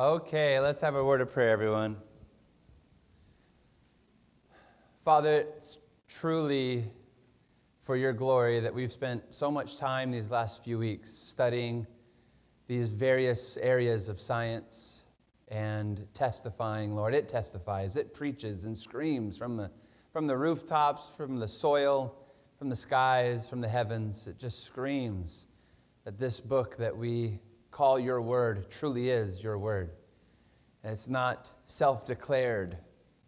Okay, let's have a word of prayer, everyone. Father, it's truly for your glory that we've spent so much time these last few weeks studying these various areas of science and testifying, Lord. It testifies, it preaches and screams from the, from the rooftops, from the soil, from the skies, from the heavens. It just screams that this book that we call your word truly is your word. And it's not self declared,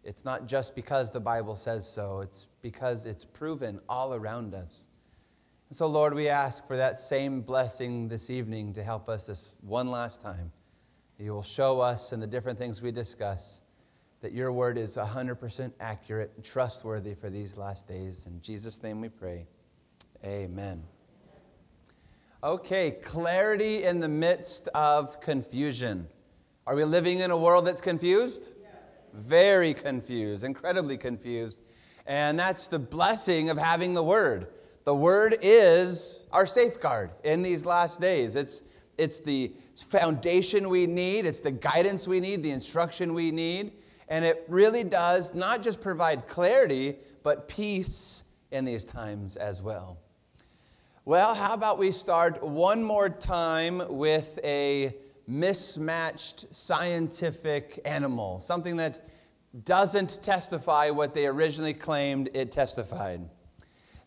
it's not just because the Bible says so, it's because it's proven all around us. And so, Lord, we ask for that same blessing this evening to help us this one last time. You will show us in the different things we discuss that your word is 100% accurate and trustworthy for these last days. In Jesus' name we pray. Amen. Okay, clarity in the midst of confusion. Are we living in a world that's confused? Yes. Very confused, incredibly confused. And that's the blessing of having the Word. The Word is our safeguard in these last days. It's, it's the foundation we need, it's the guidance we need, the instruction we need. And it really does not just provide clarity, but peace in these times as well. Well, how about we start one more time with a mismatched scientific animal, something that doesn't testify what they originally claimed it testified.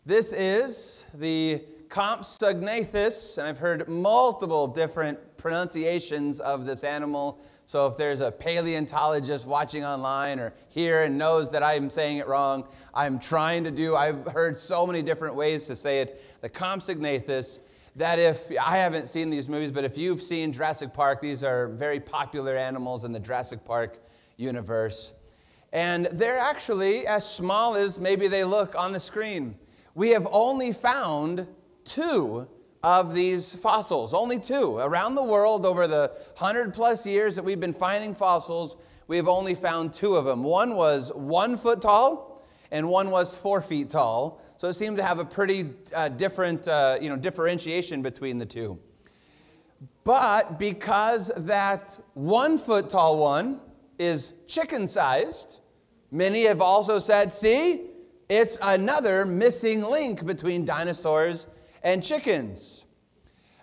This is the Compsognathus, and I've heard multiple different pronunciations of this animal so if there's a paleontologist watching online or here and knows that I'm saying it wrong, I'm trying to do, I've heard so many different ways to say it. The Compsognathus, that if, I haven't seen these movies, but if you've seen Jurassic Park, these are very popular animals in the Jurassic Park universe. And they're actually as small as maybe they look on the screen. We have only found two of these fossils, only two. Around the world, over the 100 plus years that we've been finding fossils, we've only found two of them. One was one foot tall, and one was four feet tall. So it seemed to have a pretty uh, different uh, you know, differentiation between the two. But because that one foot tall one is chicken sized, many have also said, see, it's another missing link between dinosaurs and chickens.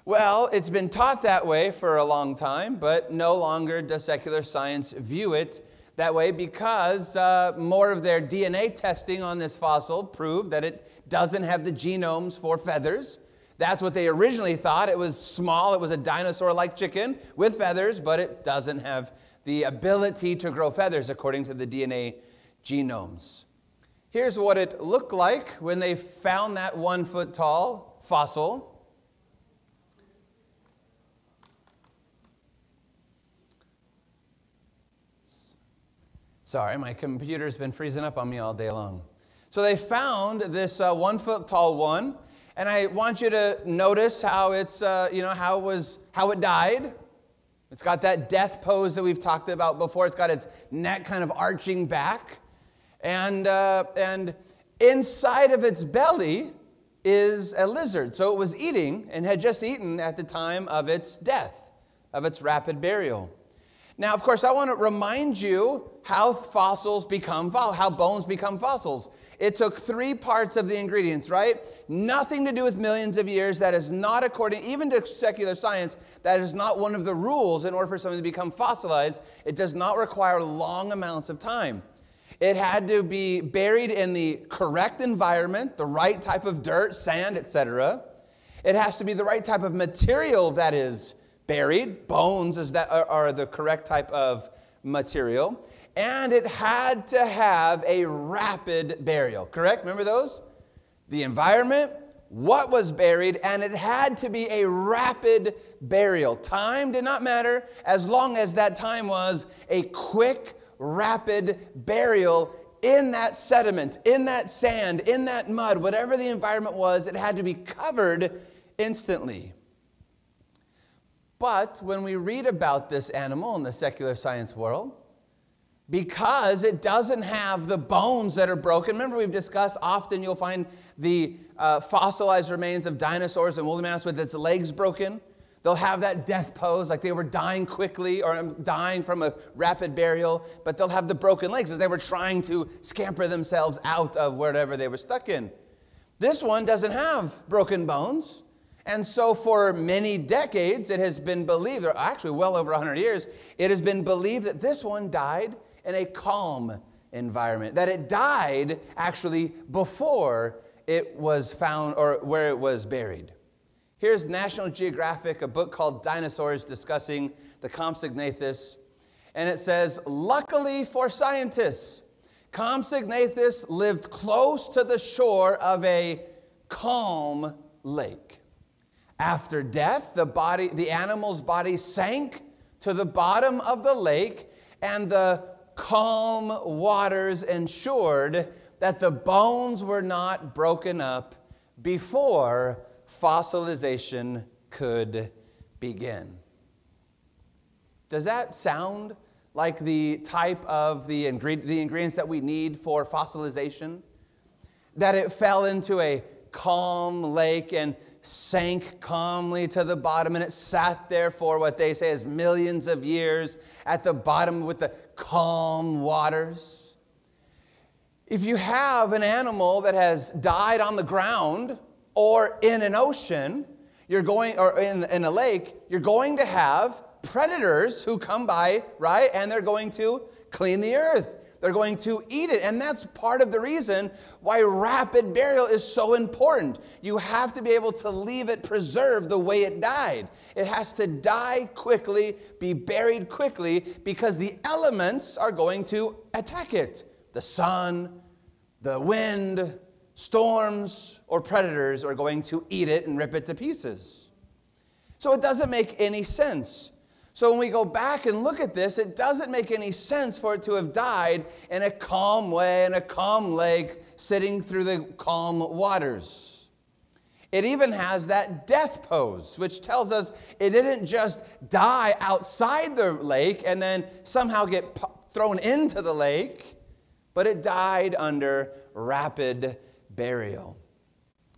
Well, it's been taught that way for a long time, but no longer does secular science view it that way because uh, more of their DNA testing on this fossil proved that it doesn't have the genomes for feathers. That's what they originally thought. It was small, it was a dinosaur like chicken with feathers, but it doesn't have the ability to grow feathers according to the DNA genomes. Here's what it looked like when they found that one foot tall fossil. Sorry, my computer's been freezing up on me all day long. So they found this uh, one foot tall one, and I want you to notice how it's, uh, you know, how it was, how it died. It's got that death pose that we've talked about before. It's got its neck kind of arching back, and uh, and inside of its belly is a lizard. So it was eating and had just eaten at the time of its death, of its rapid burial. Now, of course, I want to remind you how fossils become how bones become fossils. It took three parts of the ingredients, right? Nothing to do with millions of years. That is not according, even to secular science, that is not one of the rules in order for something to become fossilized. It does not require long amounts of time. It had to be buried in the correct environment, the right type of dirt, sand, etc. It has to be the right type of material that is buried. Bones is that, are, the correct type of material. And it had to have a rapid burial, correct? Remember those? The environment, what was buried, and it had to be a rapid burial. Time did not matter as long as that time was a quick, rapid burial in that sediment, in that sand, in that mud, whatever the environment was, it had to be covered instantly. But when we read about this animal in the secular science world, because it doesn't have the bones that are broken. Remember, we've discussed often you'll find the uh, fossilized remains of dinosaurs and woolly mammoths with its legs broken. They'll have that death pose, like they were dying quickly or um, dying from a rapid burial, but they'll have the broken legs as they were trying to scamper themselves out of wherever they were stuck in. This one doesn't have broken bones. And so, for many decades, it has been believed, or actually well over 100 years, it has been believed that this one died in a calm environment, that it died actually before it was found or where it was buried. Here's National Geographic, a book called Dinosaurs, discussing the Compsognathus. And it says, Luckily for scientists, Compsognathus lived close to the shore of a calm lake. After death, the, body, the animal's body sank to the bottom of the lake, and the calm waters ensured that the bones were not broken up before fossilization could begin. Does that sound like the type of the, ingred- the ingredients that we need for fossilization? That it fell into a calm lake and sank calmly to the bottom, and it sat there for what they say is millions of years at the bottom with the calm waters. If you have an animal that has died on the ground, or in an ocean, you're going, or in, in a lake, you're going to have predators who come by, right? And they're going to clean the earth. They're going to eat it. And that's part of the reason why rapid burial is so important. You have to be able to leave it preserved the way it died. It has to die quickly, be buried quickly, because the elements are going to attack it the sun, the wind, storms or predators are going to eat it and rip it to pieces. So it doesn't make any sense. So when we go back and look at this, it doesn't make any sense for it to have died in a calm way, in a calm lake, sitting through the calm waters. It even has that death pose, which tells us it didn't just die outside the lake and then somehow get thrown into the lake, but it died under rapid burial.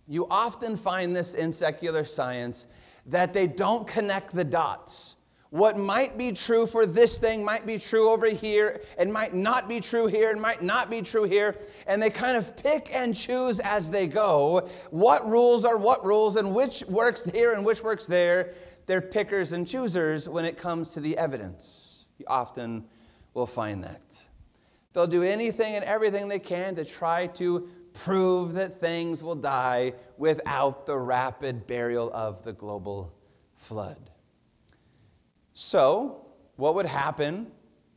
You often find this in secular science that they don't connect the dots. What might be true for this thing might be true over here, and might not be true here, and might not be true here. And they kind of pick and choose as they go what rules are what rules, and which works here and which works there. They're pickers and choosers when it comes to the evidence. You often will find that. They'll do anything and everything they can to try to prove that things will die without the rapid burial of the global flood. So, what would happen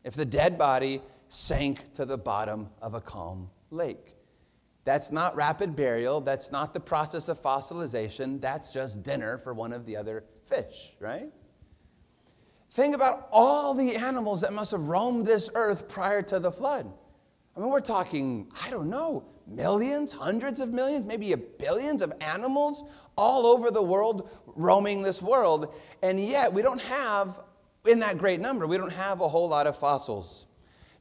if the dead body sank to the bottom of a calm lake? That's not rapid burial. That's not the process of fossilization. That's just dinner for one of the other fish, right? Think about all the animals that must have roamed this earth prior to the flood. I mean, we're talking, I don't know, millions, hundreds of millions, maybe billions of animals all over the world roaming this world. And yet, we don't have, in that great number, we don't have a whole lot of fossils.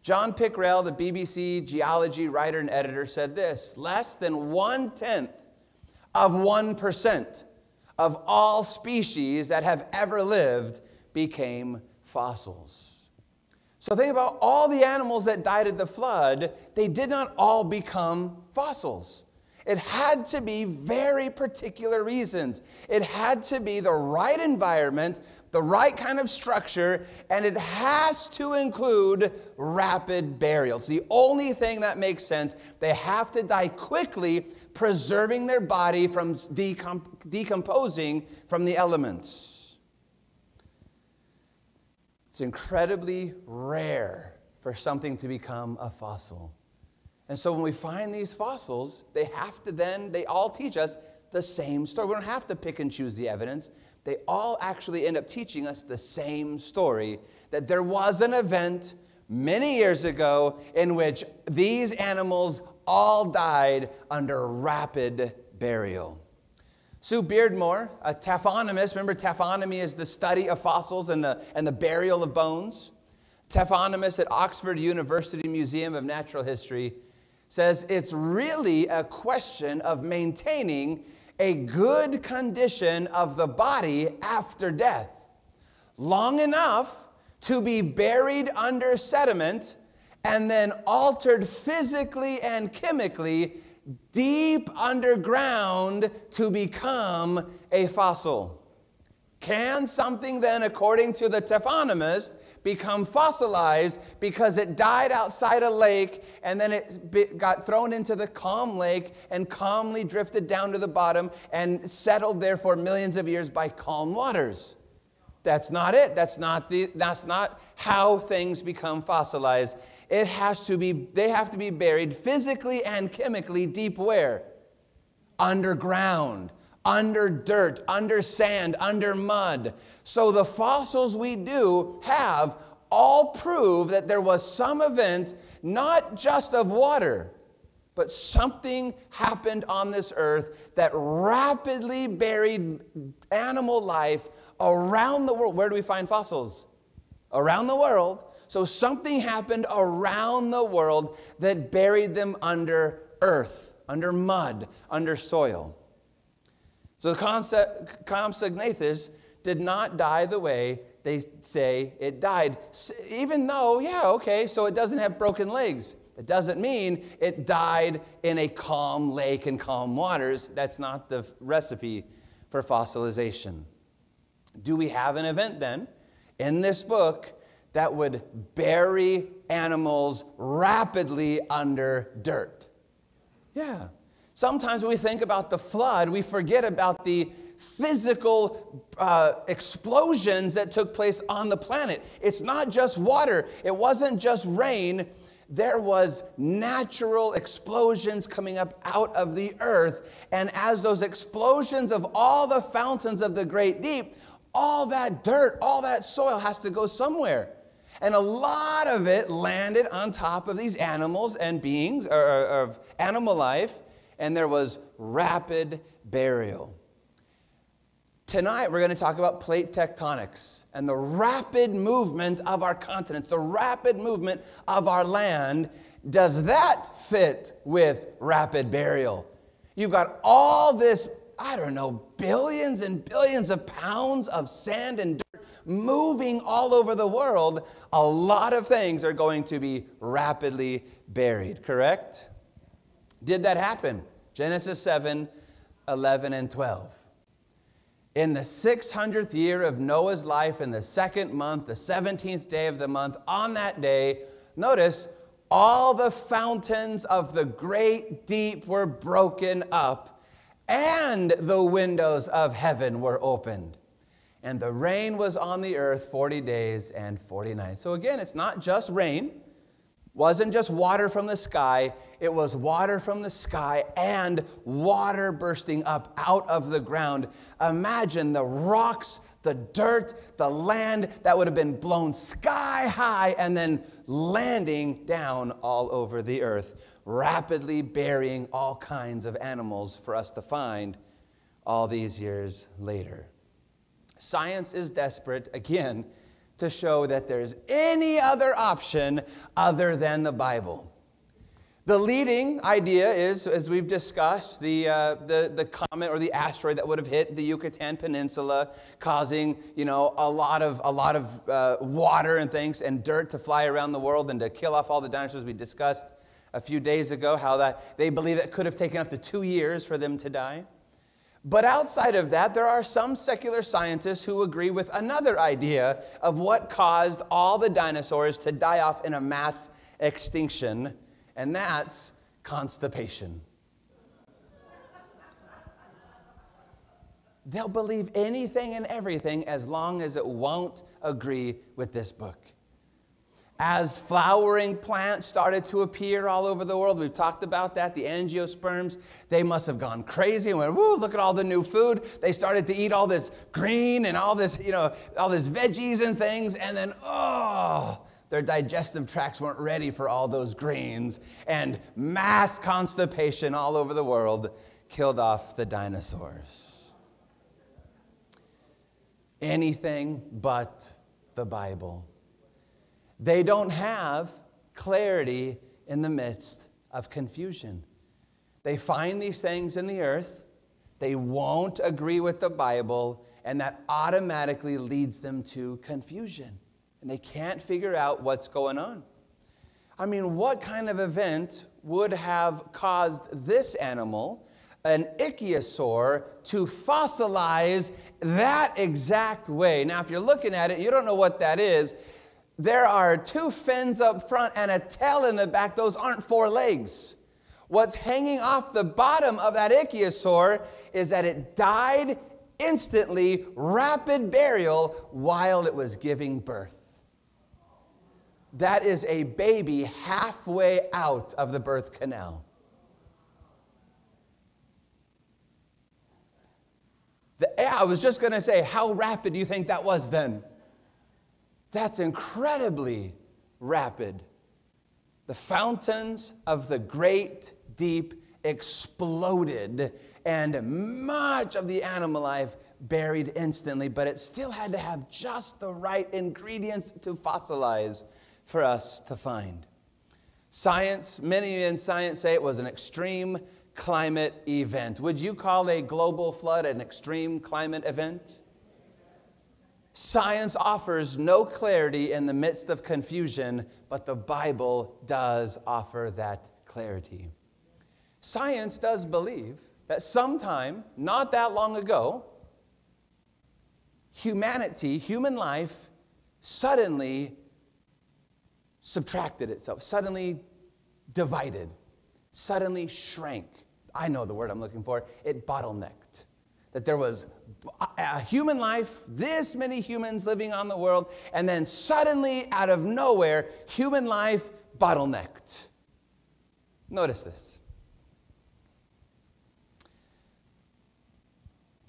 John Pickrell, the BBC geology writer and editor, said this less than one tenth of 1% of all species that have ever lived became fossils. So think about all the animals that died at the flood, they did not all become fossils. It had to be very particular reasons. It had to be the right environment, the right kind of structure, and it has to include rapid burial. It's the only thing that makes sense. They have to die quickly, preserving their body from decomp- decomposing from the elements. It's incredibly rare for something to become a fossil. And so when we find these fossils, they have to then, they all teach us the same story. We don't have to pick and choose the evidence. They all actually end up teaching us the same story that there was an event many years ago in which these animals all died under rapid burial. Sue Beardmore, a taphonomist, remember taphonomy is the study of fossils and the, and the burial of bones. Taphonomist at Oxford University Museum of Natural History says it's really a question of maintaining a good condition of the body after death, long enough to be buried under sediment and then altered physically and chemically deep underground to become a fossil. Can something then, according to the taphonomist, become fossilized because it died outside a lake and then it got thrown into the calm lake and calmly drifted down to the bottom and settled there for millions of years by calm waters? That's not it. That's not, the, that's not how things become fossilized. It has to be, they have to be buried physically and chemically deep where? Underground, under dirt, under sand, under mud. So the fossils we do have all prove that there was some event, not just of water, but something happened on this earth that rapidly buried animal life around the world. Where do we find fossils? Around the world. So something happened around the world that buried them under earth, under mud, under soil. So the Compsognathus did not die the way they say it died, even though, yeah, okay, so it doesn't have broken legs. It doesn't mean it died in a calm lake and calm waters. That's not the recipe for fossilization. Do we have an event then in this book that would bury animals rapidly under dirt? Yeah. Sometimes when we think about the flood, we forget about the physical uh, explosions that took place on the planet. It's not just water, it wasn't just rain. There was natural explosions coming up out of the earth. And as those explosions of all the fountains of the great deep all that dirt, all that soil has to go somewhere. And a lot of it landed on top of these animals and beings, or, of animal life, and there was rapid burial. Tonight, we're going to talk about plate tectonics and the rapid movement of our continents, the rapid movement of our land. Does that fit with rapid burial? You've got all this I don't know, billions and billions of pounds of sand and dirt moving all over the world, a lot of things are going to be rapidly buried, correct? Did that happen? Genesis 7 11 and 12. In the 600th year of Noah's life, in the second month, the 17th day of the month, on that day, notice, all the fountains of the great deep were broken up and the windows of heaven were opened. And the rain was on the earth 40 days and 40 nights. So again, it's not just rain, wasn't just water from the sky, it was water from the sky and water bursting up out of the ground. Imagine the rocks, the dirt, the land that would have been blown sky high and then landing down all over the earth rapidly burying all kinds of animals for us to find all these years later. Science is desperate, again, to show that there's any other option other than the Bible. The leading idea is, as we've discussed, the, uh, the, the comet or the asteroid that would have hit the Yucatan Peninsula, causing you know, a lot of, a lot of uh, water and things and dirt to fly around the world and to kill off all the dinosaurs we discussed a few days ago how that they believe it could have taken up to two years for them to die. But outside of that, there are some secular scientists who agree with another idea of what caused all the dinosaurs to die off in a mass extinction, and that's constipation. They'll believe anything and everything as long as it won't agree with this book as flowering plants started to appear all over the world. We've talked about that. The angiosperms, they must have gone crazy and went, woo, look at all the new food. They started to eat all this green and all this, you know, all this veggies and things. And then, oh, their digestive tracts weren't ready for all those greens. And mass constipation all over the world killed off the dinosaurs. Anything but the Bible. They don't have clarity in the midst of confusion. They find these things in the earth, They won't agree with the Bible, and that automatically leads them to confusion. And they can't figure out what's going on. I mean, what kind of event would have caused this animal, an ichthyosaur, to fossilize that exact way? Now, if you're looking at it, you don't know what that is. There are two fins up front and a tail in the back. Those aren't four legs. What's hanging off the bottom of that ichthyosaur is that it died instantly, rapid burial, while it was giving birth. That is a baby halfway out of the birth canal. The, I was just going to say, how rapid do you think that was then? That's incredibly rapid. The fountains of the great deep exploded, and much of the animal life buried instantly, but it still had to have just the right ingredients to fossilize for us to find. Science, many in science say it was an extreme climate event. Would you call a global flood an extreme climate event? Science offers no clarity in the midst of confusion, but the Bible does offer that clarity. Science does believe that sometime, not that long ago, humanity, human life, suddenly subtracted itself, suddenly divided, suddenly shrank. I know the word I'm looking for. It bottlenecked. That there was a human life, this many humans living on the world, and then suddenly, out of nowhere, human life bottlenecked. Notice this.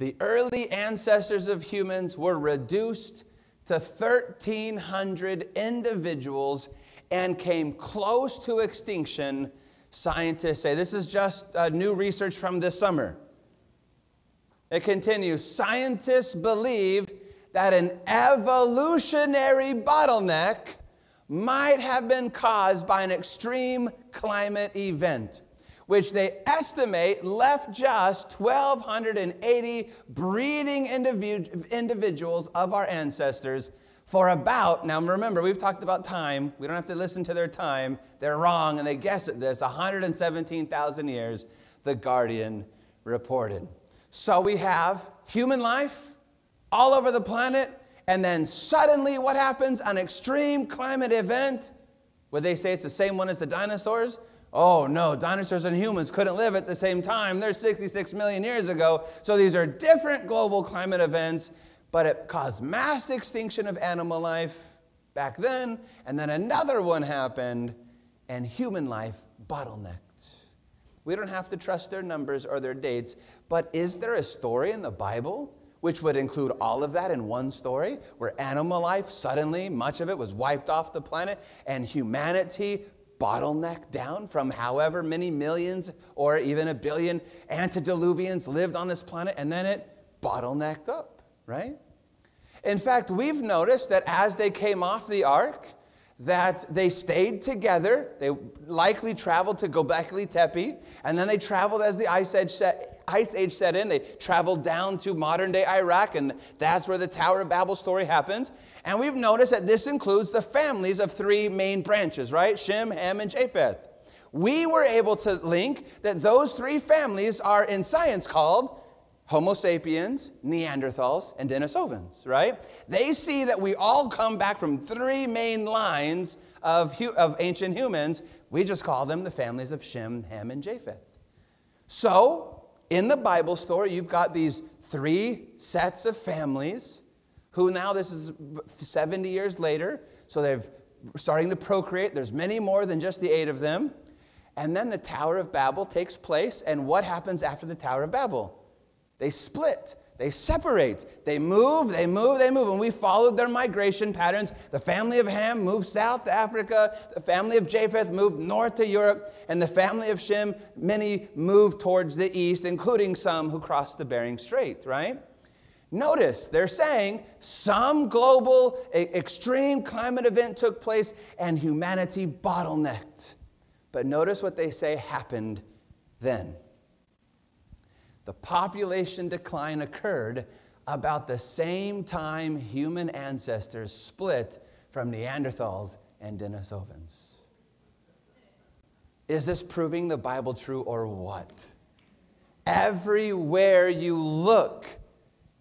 the early ancestors of humans were reduced to 1,300 individuals and came close to extinction. Scientists say this is just uh, new research from this summer. It continues scientists believe that an evolutionary bottleneck might have been caused by an extreme climate event which they estimate left just 1,280 breeding individuals of our ancestors for about, now remember, we've talked about time. We don't have to listen to their time. They're wrong and they guess at this 117,000 years, the Guardian reported. So we have human life all over the planet, and then suddenly what happens? An extreme climate event. Would they say it's the same one as the dinosaurs? Oh no, dinosaurs and humans couldn't live at the same time. They're 66 million years ago. So these are different global climate events, but it caused mass extinction of animal life back then, and then another one happened, and human life bottlenecked. We don't have to trust their numbers or their dates, but is there a story in the Bible which would include all of that in one story, where animal life suddenly, much of it was wiped off the planet, and humanity bottlenecked down from however many millions or even a billion antediluvians lived on this planet, and then it bottlenecked up, right? In fact, we've noticed that as they came off the ark, that they stayed together. They likely traveled to Gobekli Tepe, and then they traveled as the ice age set, ice age set in. They traveled down to modern day Iraq, and that's where the Tower of Babel story happens. And we've noticed that this includes the families of three main branches, right? Shem, Ham, and Japheth. We were able to link that those three families are in science called Homo sapiens, Neanderthals, and Denisovans, right? They see that we all come back from three main lines of, of ancient humans. We just call them the families of Shem, Ham, and Japheth. So, in the Bible story, you've got these three sets of families who now, this is 70 years later, so they're starting to procreate. There's many more than just the eight of them. And then the Tower of Babel takes place, and what happens after the Tower of Babel? They split. They separate. They move, they move, they move. And we followed their migration patterns. The family of Ham moved south to Africa. The family of Japheth moved north to Europe. And the family of Shem, many moved towards the east, including some who crossed the Bering Strait, right? Notice they're saying some global extreme climate event took place and humanity bottlenecked. But notice what they say happened then. The population decline occurred about the same time human ancestors split from Neanderthals and Denisovans. Is this proving the Bible true or what? Everywhere you look,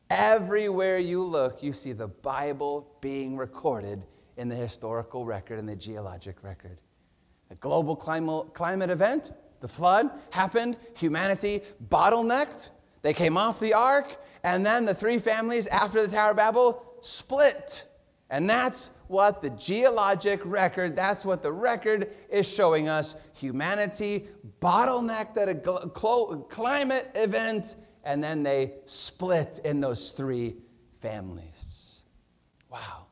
everywhere you look, you see the Bible being recorded in the historical record and the geologic record. A global climate event, the flood, happened, humanity bottlenecked, they came off the ark, and then the three families after the Tower of Babel split. And that's what the geologic record, that's what the record is showing us. Humanity bottlenecked at a climate event, and then they split in those three families. Wow.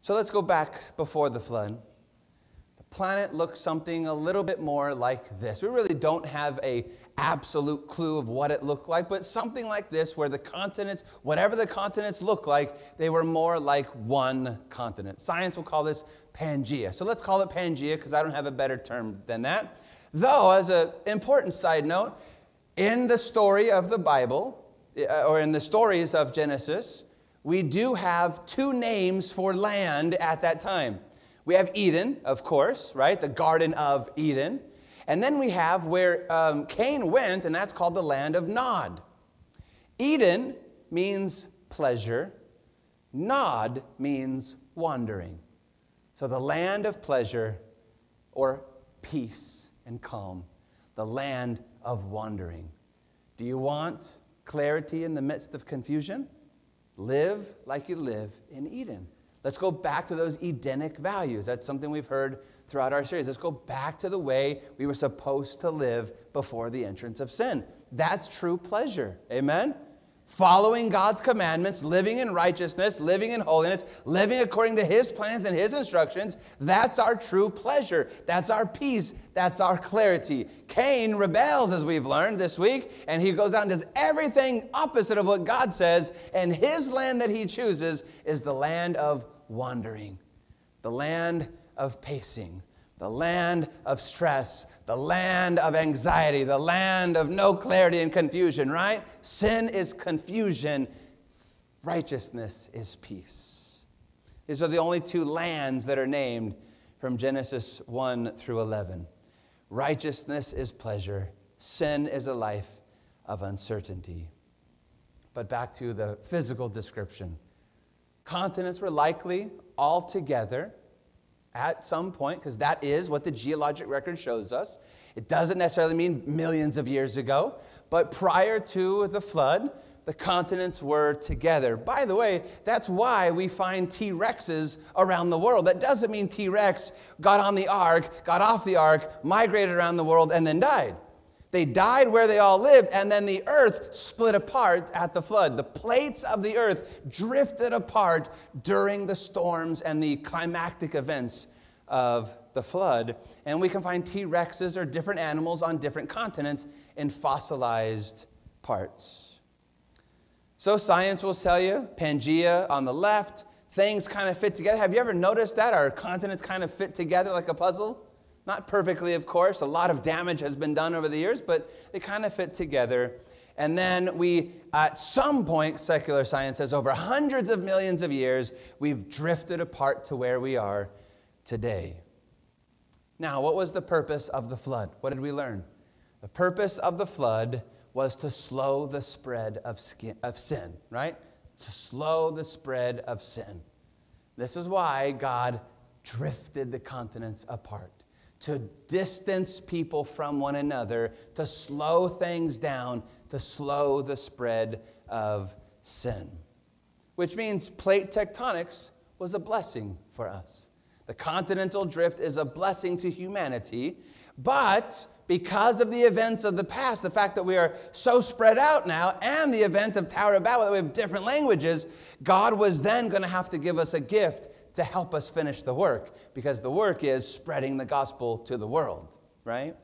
So let's go back before the flood. Planet looks something a little bit more like this. We really don't have a absolute clue of what it looked like, but something like this, where the continents, whatever the continents look like, they were more like one continent. Science will call this Pangea. So let's call it Pangea because I don't have a better term than that. Though, as an important side note, in the story of the Bible, uh, or in the stories of Genesis, we do have two names for land at that time. We have Eden, of course, right? The Garden of Eden. And then we have where um, Cain went, and that's called the land of Nod. Eden means pleasure, Nod means wandering. So the land of pleasure or peace and calm, the land of wandering. Do you want clarity in the midst of confusion? Live like you live in Eden. Let's go back to those Edenic values. That's something we've heard throughout our series. Let's go back to the way we were supposed to live before the entrance of sin. That's true pleasure. Amen? Following God's commandments, living in righteousness, living in holiness, living according to His plans and His instructions, that's our true pleasure. That's our peace. That's our clarity. Cain rebels, as we've learned this week, and he goes out and does everything opposite of what God says, and his land that he chooses is the land of wandering, the land of pacing, the land of stress, the land of anxiety, the land of no clarity and confusion, right? Sin is confusion, righteousness is peace. These are the only two lands that are named from Genesis 1 through 11. Righteousness is pleasure, sin is a life of uncertainty. But back to the physical description. Continents were likely all together at some point, because that is what the geologic record shows us. It doesn't necessarily mean millions of years ago, but prior to the flood, the continents were together. By the way, that's why we find T Rexes around the world. That doesn't mean T Rex got on the ark, got off the ark, migrated around the world, and then died. They died where they all lived, and then the earth split apart at the flood. The plates of the earth drifted apart during the storms and the climactic events of the flood. And we can find T Rexes or different animals on different continents in fossilized parts. So, science will tell you Pangea on the left, things kind of fit together. Have you ever noticed that? Our continents kind of fit together like a puzzle? Not perfectly, of course. A lot of damage has been done over the years, but they kind of fit together. And then we, at some point, secular science says over hundreds of millions of years, we've drifted apart to where we are today. Now, what was the purpose of the flood? What did we learn? The purpose of the flood was to slow the spread of, skin, of sin, right? To slow the spread of sin. This is why God drifted the continents apart to distance people from one another, to slow things down, to slow the spread of sin. Which means plate tectonics was a blessing for us. The continental drift is a blessing to humanity, but because of the events of the past, the fact that we are so spread out now, and the event of Tower of Babel, that we have different languages, God was then going to have to give us a gift to help us finish the work because the work is spreading the gospel to the world, right?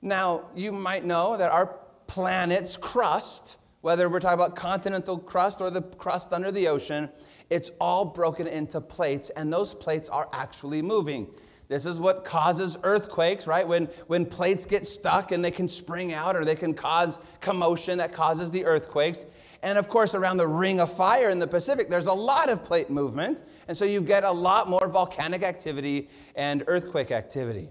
Now, you might know that our planet's crust, whether we're talking about continental crust or the crust under the ocean, it's all broken into plates, and those plates are actually moving. This is what causes earthquakes, right? When, when plates get stuck and they can spring out or they can cause commotion that causes the earthquakes. And of course, around the ring of fire in the Pacific, there's a lot of plate movement. And so you get a lot more volcanic activity and earthquake activity.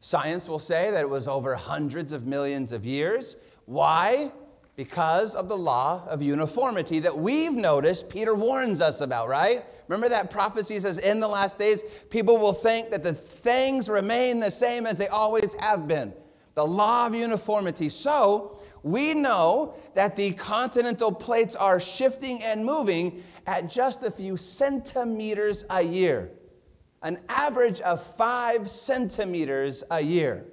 Science will say that it was over hundreds of millions of years. Why? Because of the law of uniformity that we've noticed Peter warns us about, right? Remember that prophecy says, in the last days, people will think that the things remain the same as they always have been. The law of uniformity. So, we know that the continental plates are shifting and moving at just a few centimeters a year, an average of five centimeters a year.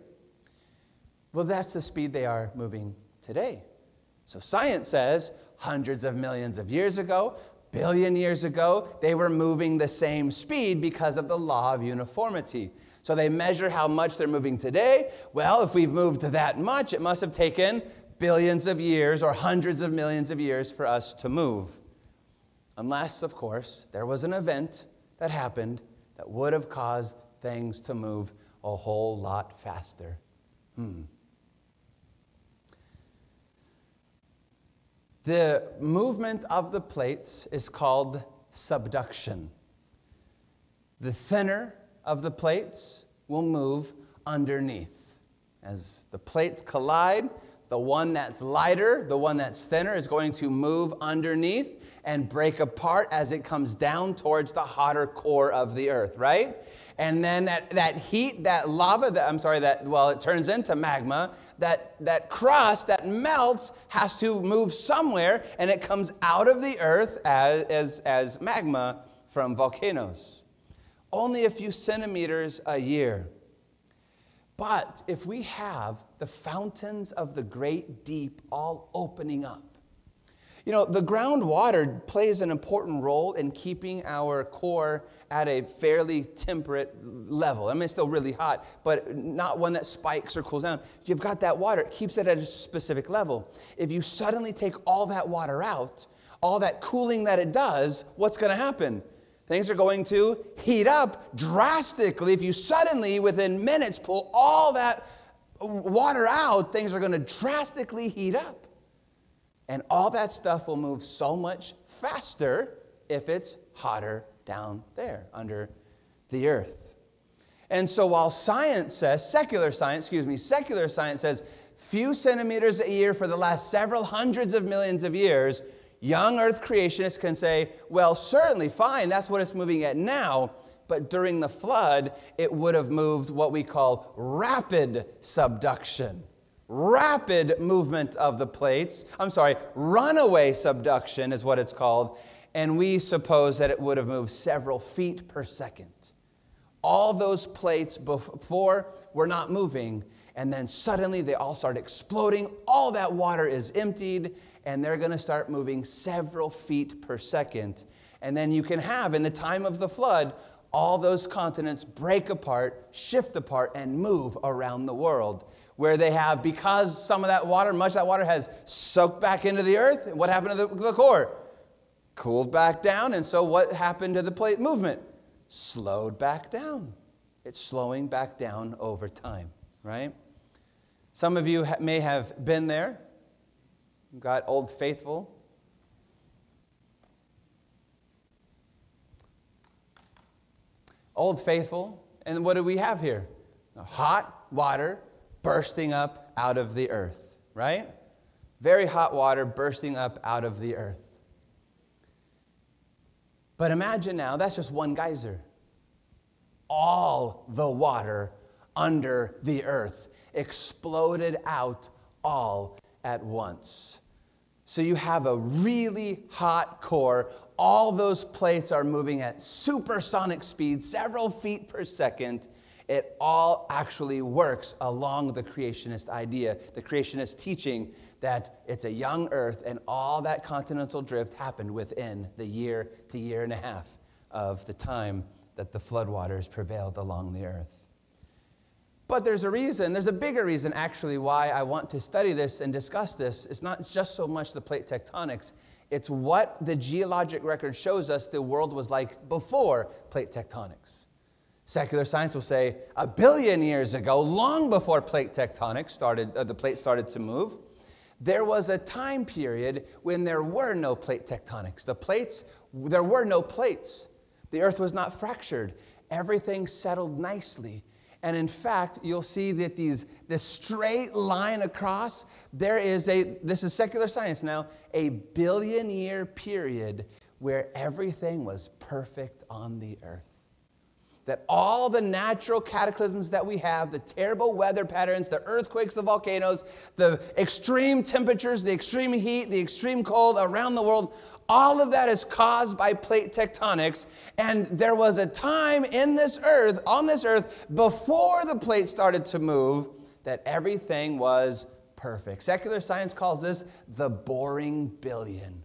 Well, that's the speed they are moving today. So science says hundreds of millions of years ago, billion years ago, they were moving the same speed because of the law of uniformity. So they measure how much they're moving today. Well, if we've moved that much, it must have taken billions of years or hundreds of millions of years for us to move. Unless, of course, there was an event that happened that would have caused things to move a whole lot faster. Hmm. The movement of the plates is called subduction. The thinner of the plates will move underneath. As the plates collide, the one that's lighter, the one that's thinner, is going to move underneath and break apart as it comes down towards the hotter core of the earth, right? And then that, that heat, that lava, that, I'm sorry, that, well, it turns into magma, that, that crust that melts has to move somewhere and it comes out of the earth as, as, as magma from volcanoes. Only a few centimeters a year. But if we have the fountains of the great deep all opening up, you know, the groundwater plays an important role in keeping our core at a fairly temperate level. I mean, it's still really hot, but not one that spikes or cools down. You've got that water, it keeps it at a specific level. If you suddenly take all that water out, all that cooling that it does, what's going to happen? Things are going to heat up drastically. If you suddenly, within minutes, pull all that water out, things are going to drastically heat up. And all that stuff will move so much faster if it's hotter down there under the earth. And so while science says, secular science, excuse me, secular science says few centimeters a year for the last several hundreds of millions of years, young earth creationists can say, well, certainly fine, that's what it's moving at now. But during the flood, it would have moved what we call rapid subduction rapid movement of the plates. I'm sorry, runaway subduction is what it's called. And we suppose that it would have moved several feet per second. All those plates before were not moving, and then suddenly they all start exploding. All that water is emptied, and they're going to start moving several feet per second. And then you can have, in the time of the flood, all those continents break apart, shift apart, and move around the world where they have, because some of that water, much of that water has soaked back into the earth, and what happened to the, the core? Cooled back down, and so what happened to the plate movement? Slowed back down. It's slowing back down over time, right? Some of you ha- may have been there, got Old Faithful. Old Faithful, and what do we have here? Hot water bursting up out of the earth, right? Very hot water bursting up out of the earth. But imagine now, that's just one geyser. All the water under the earth exploded out all at once. So you have a really hot core. All those plates are moving at supersonic speed, several feet per second it all actually works along the creationist idea, the creationist teaching that it's a young earth and all that continental drift happened within the year to year and a half of the time that the floodwaters prevailed along the earth. But there's a reason, there's a bigger reason actually why I want to study this and discuss this. It's not just so much the plate tectonics, it's what the geologic record shows us the world was like before plate tectonics. Secular science will say a billion years ago, long before plate tectonics started, uh, the plate started to move, there was a time period when there were no plate tectonics. The plates, there were no plates. The earth was not fractured. Everything settled nicely. And in fact, you'll see that these this straight line across, there is a this is secular science now, a billion year period where everything was perfect on the earth that all the natural cataclysms that we have, the terrible weather patterns, the earthquakes, the volcanoes, the extreme temperatures, the extreme heat, the extreme cold around the world, all of that is caused by plate tectonics. And there was a time in this earth, on this earth, before the plate started to move, that everything was perfect. Secular science calls this the boring billion.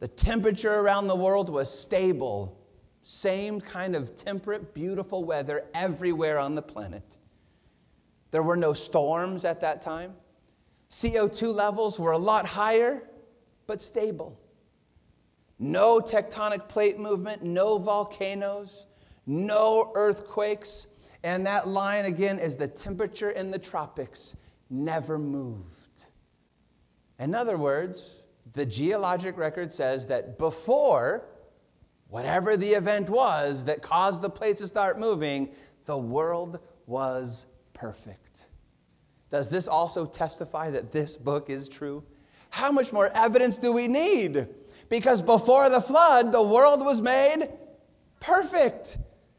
The temperature around the world was stable, same kind of temperate, beautiful weather everywhere on the planet. There were no storms at that time. CO2 levels were a lot higher, but stable. No tectonic plate movement, no volcanoes, no earthquakes. And that line again is the temperature in the tropics never moved. In other words, the geologic record says that before whatever the event was that caused the plates to start moving, the world was perfect. Does this also testify that this book is true? How much more evidence do we need? Because before the flood, the world was made perfect.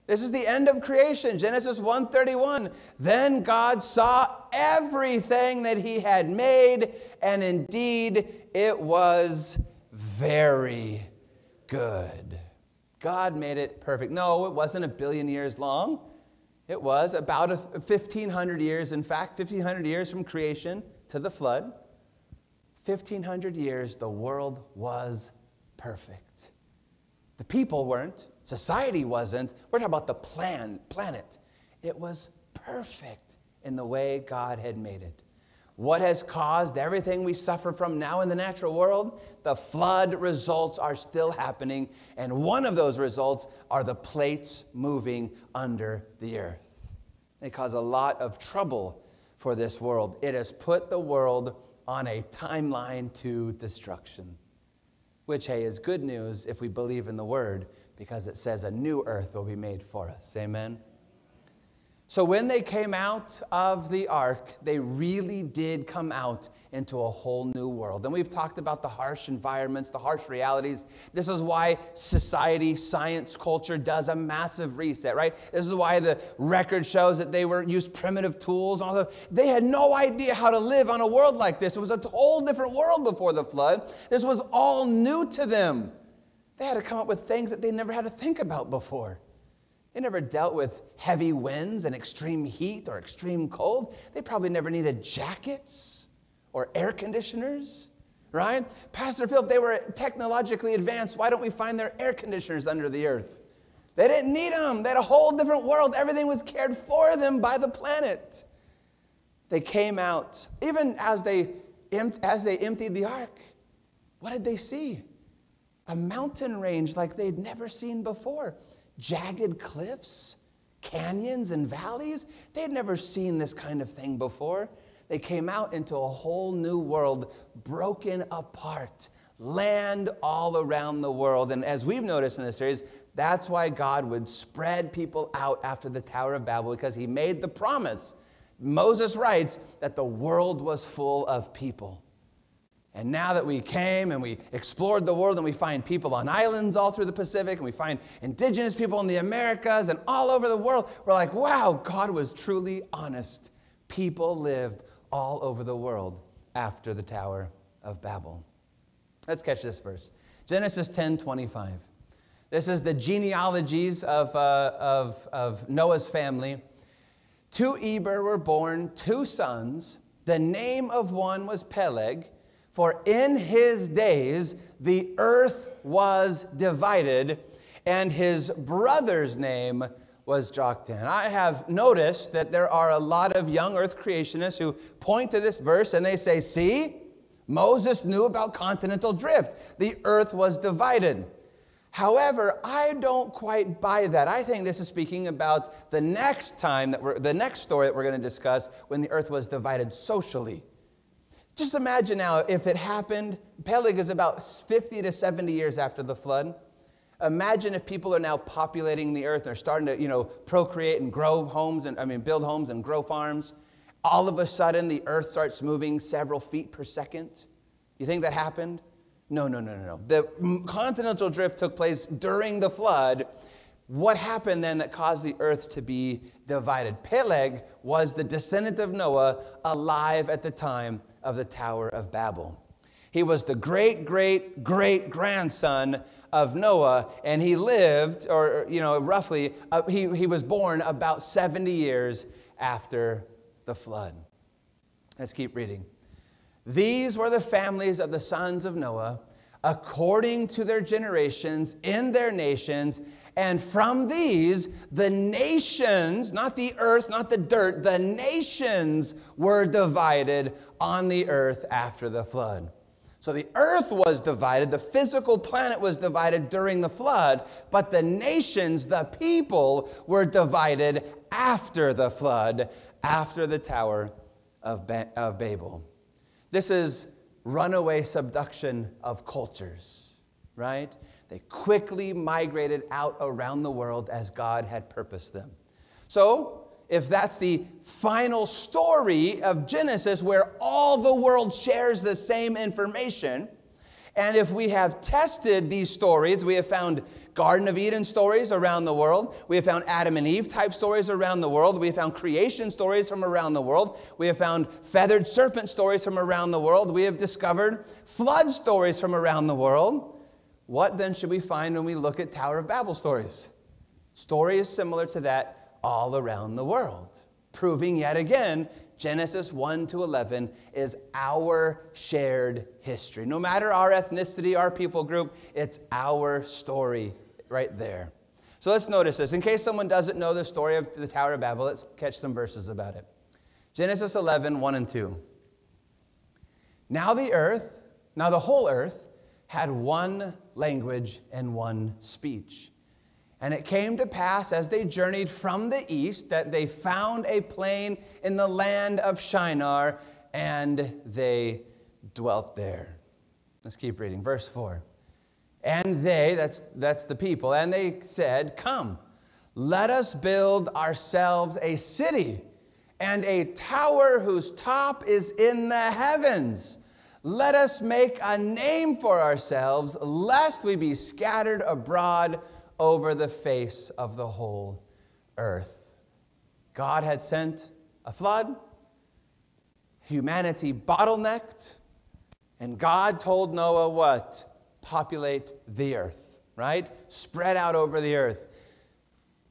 This is the end of creation, Genesis 1:31. Then God saw everything that he had made, and indeed it was very good. God made it perfect. No, it wasn't a billion years long. It was about 1,500 years, in fact, 1,500 years from creation to the flood. 1,500 years, the world was perfect. The people weren't. Society wasn't. We're talking about the plan, planet. It was perfect in the way God had made it. What has caused everything we suffer from now in the natural world? The flood results are still happening, and one of those results are the plates moving under the earth. They cause a lot of trouble for this world. It has put the world on a timeline to destruction, which, hey, is good news if we believe in the word because it says a new earth will be made for us. Amen. So when they came out of the ark, they really did come out into a whole new world. And we've talked about the harsh environments, the harsh realities. This is why society, science, culture does a massive reset, right? This is why the record shows that they were used primitive tools. They had no idea how to live on a world like this. It was a whole different world before the flood. This was all new to them. They had to come up with things that they never had to think about before. They never dealt with heavy winds and extreme heat or extreme cold. They probably never needed jackets or air conditioners, right? Pastor Phil, if they were technologically advanced, why don't we find their air conditioners under the earth? They didn't need them. They had a whole different world. Everything was cared for them by the planet. They came out, even as they, as they emptied the ark, what did they see? A mountain range like they'd never seen before jagged cliffs, canyons, and valleys. They had never seen this kind of thing before. They came out into a whole new world, broken apart, land all around the world. And as we've noticed in this series, that's why God would spread people out after the Tower of Babel, because he made the promise. Moses writes that the world was full of people. And now that we came and we explored the world and we find people on islands all through the Pacific and we find indigenous people in the Americas and all over the world, we're like, wow, God was truly honest. People lived all over the world after the Tower of Babel. Let's catch this verse Genesis 10 25. This is the genealogies of, uh, of, of Noah's family. To Eber were born two sons. The name of one was Peleg for in his days the earth was divided, and his brother's name was Joktan. I have noticed that there are a lot of young earth creationists who point to this verse and they say, See, Moses knew about continental drift. The earth was divided. However, I don't quite buy that. I think this is speaking about the next time that we're, the next story that we're going to discuss when the earth was divided socially. Just imagine now if it happened, Peleg is about 50 to 70 years after the flood. Imagine if people are now populating the earth, they're starting to, you know, procreate and grow homes and I mean build homes and grow farms. All of a sudden the earth starts moving several feet per second. You think that happened? No, no, no, no, no. The continental drift took place during the flood. What happened then that caused the earth to be divided? Peleg was the descendant of Noah alive at the time of the Tower of Babel. He was the great, great, great grandson of Noah, and he lived, or, you know, roughly, uh, he, he was born about 70 years after the flood. Let's keep reading. These were the families of the sons of Noah, according to their generations, in their nations. And from these, the nations, not the earth, not the dirt, the nations were divided on the earth after the flood. So the earth was divided, the physical planet was divided during the flood, but the nations, the people, were divided after the flood, after the Tower of, ba- of Babel. This is runaway subduction of cultures, right? They quickly migrated out around the world as God had purposed them. So, if that's the final story of Genesis where all the world shares the same information, and if we have tested these stories, we have found Garden of Eden stories around the world. We have found Adam and Eve type stories around the world. We have found creation stories from around the world. We have found feathered serpent stories from around the world. We have discovered flood stories from around the world. What then should we find when we look at Tower of Babel stories? Stories similar to that all around the world, proving yet again Genesis 1 to 11 is our shared history. No matter our ethnicity, our people group, it's our story right there. So let's notice this. In case someone doesn't know the story of the Tower of Babel, let's catch some verses about it. Genesis 11, 1 and 2. Now the earth, now the whole earth, had one language and one speech. And it came to pass as they journeyed from the east that they found a plain in the land of Shinar, and they dwelt there. Let's keep reading. Verse 4. And they, that's, that's the people, and they said, Come, let us build ourselves a city and a tower whose top is in the heavens. Let us make a name for ourselves, lest we be scattered abroad over the face of the whole earth. God had sent a flood, humanity bottlenecked, and God told Noah what? Populate the earth, right? Spread out over the earth.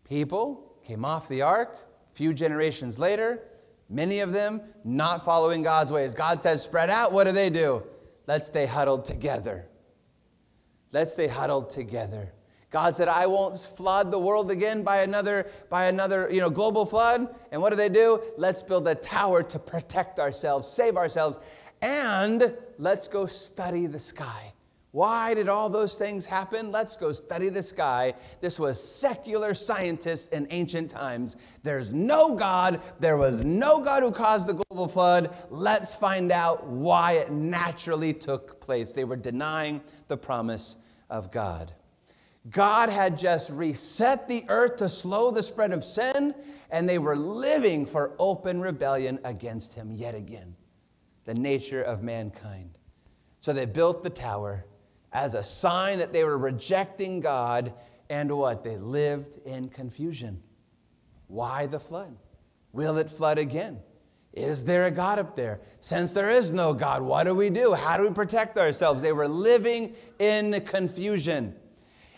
People came off the ark a few generations later, many of them not following God's ways. God says, spread out. What do they do? Let's stay huddled together. Let's stay huddled together. God said, I won't flood the world again by another, by another you know, global flood. And what do they do? Let's build a tower to protect ourselves, save ourselves, and let's go study the sky. Why did all those things happen? Let's go study the sky. This was secular scientists in ancient times. There's no God. There was no God who caused the global flood. Let's find out why it naturally took place. They were denying the promise of God. God had just reset the earth to slow the spread of sin, and they were living for open rebellion against him yet again, the nature of mankind. So they built the tower as a sign that they were rejecting God, and what? They lived in confusion. Why the flood? Will it flood again? Is there a God up there? Since there is no God, what do we do? How do we protect ourselves? They were living in confusion.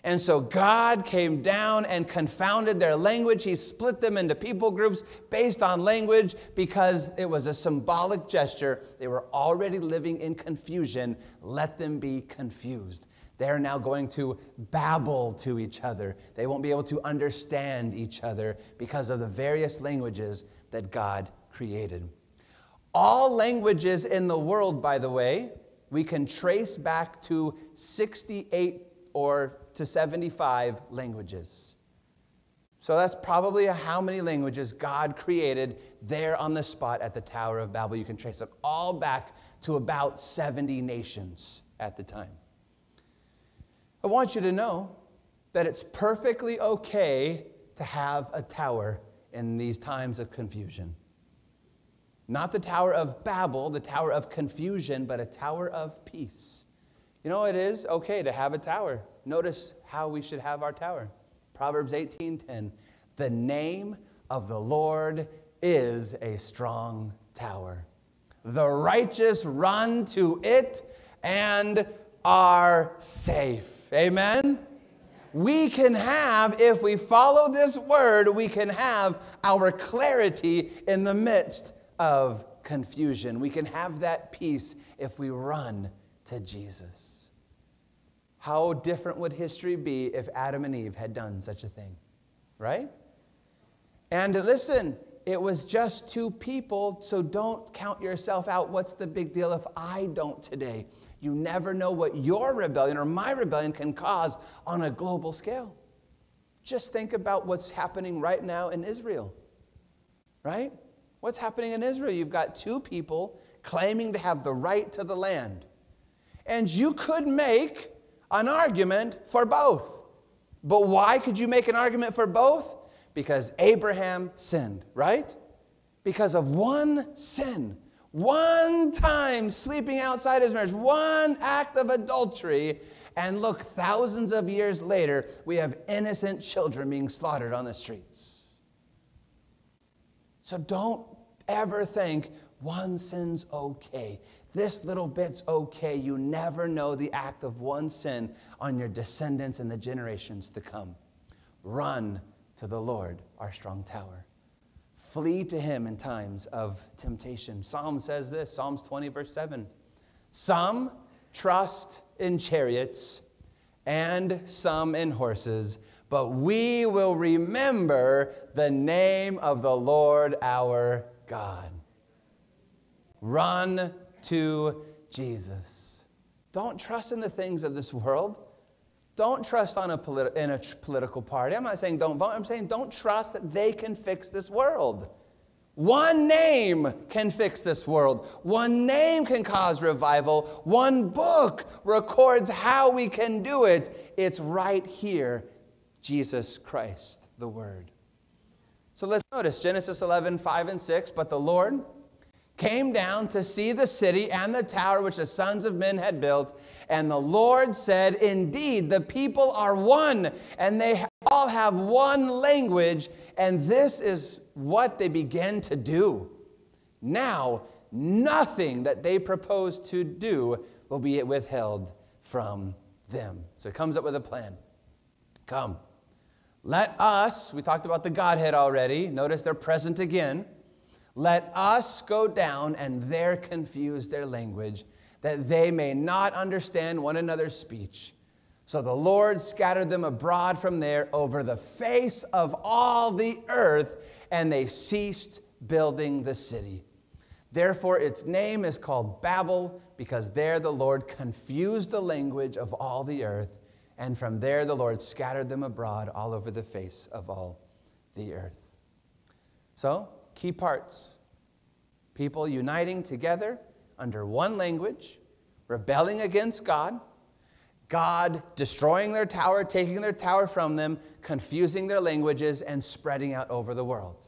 And so God came down and confounded their language. He split them into people groups based on language because it was a symbolic gesture. They were already living in confusion. Let them be confused. They're now going to babble to each other. They won't be able to understand each other because of the various languages that God created. All languages in the world, by the way, we can trace back to 68 or to 75 languages. So that's probably how many languages God created there on the spot at the Tower of Babel. You can trace it all back to about 70 nations at the time. I want you to know that it's perfectly okay to have a tower in these times of confusion. Not the Tower of Babel, the Tower of confusion, but a tower of peace. You know, it is okay to have a tower. Notice how we should have our tower. Proverbs 18:10. The name of the Lord is a strong tower. The righteous run to it and are safe. Amen. We can have, if we follow this word, we can have our clarity in the midst of confusion. We can have that peace if we run to Jesus. How different would history be if Adam and Eve had done such a thing? Right? And listen, it was just two people, so don't count yourself out. What's the big deal if I don't today? You never know what your rebellion or my rebellion can cause on a global scale. Just think about what's happening right now in Israel. Right? What's happening in Israel? You've got two people claiming to have the right to the land. And you could make an argument for both. But why could you make an argument for both? Because Abraham sinned, right? Because of one sin, one time sleeping outside his marriage, one act of adultery, and look, thousands of years later, we have innocent children being slaughtered on the streets. So don't ever think one sin's okay. This little bit's okay. You never know the act of one sin on your descendants and the generations to come. Run to the Lord, our strong tower. Flee to him in times of temptation. Psalm says this Psalms 20, verse 7. Some trust in chariots and some in horses, but we will remember the name of the Lord our God. Run to Jesus. Don't trust in the things of this world. Don't trust on a politi- in a tr- political party. I'm not saying don't vote. I'm saying don't trust that they can fix this world. One name can fix this world. One name can cause revival. One book records how we can do it. It's right here Jesus Christ, the Word. So let's notice Genesis 11, 5 and 6. But the Lord came down to see the city and the tower which the sons of men had built. And the Lord said, Indeed, the people are one, and they all have one language, and this is what they began to do. Now, nothing that they propose to do will be withheld from them. So he comes up with a plan. Come, let us, we talked about the Godhead already. Notice they're present again. Let us go down and there confuse their language, that they may not understand one another's speech. So the Lord scattered them abroad from there over the face of all the earth, and they ceased building the city. Therefore, its name is called Babel, because there the Lord confused the language of all the earth, and from there the Lord scattered them abroad all over the face of all the earth. So, key parts people uniting together under one language, rebelling against God, God destroying their tower, taking their tower from them, confusing their languages, and spreading out over the world.